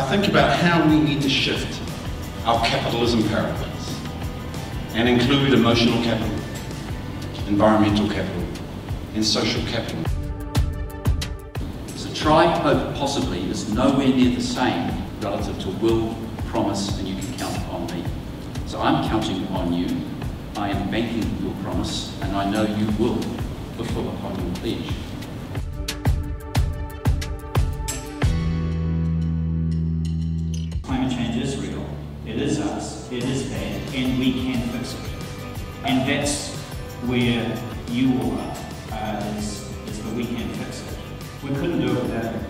think about how we need to shift our capitalism paradigms and include emotional capital, environmental capital, and social capital. So try, hope, possibly is nowhere near the same relative to will, promise, and you can count on me. So I'm counting on you. I am banking your promise, and I know you will fulfill upon your pledge. It is bad, and we can fix it. And that's where you all are. Uh, is, is that we can fix it. We couldn't do it without you.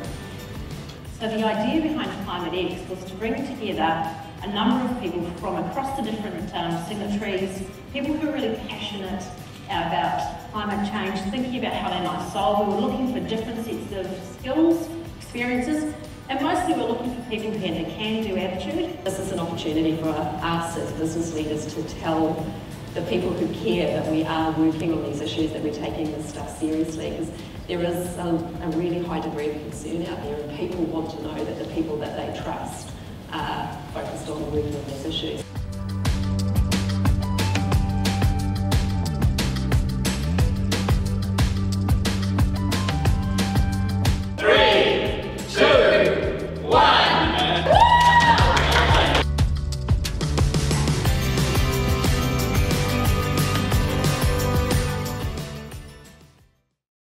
So the idea behind Climate X was to bring together a number of people from across the different um, signatories, people who are really passionate about climate change, thinking about how they might solve. We were looking for different sets of skills, experiences, and mostly we're looking for people who a can-do attitude. This is an opportunity for us as business leaders to tell the people who care that we are working on these issues, that we're taking this stuff seriously, because there is a, a really high degree of concern out there, and people want to know that the people that they trust are focused on working on these issues.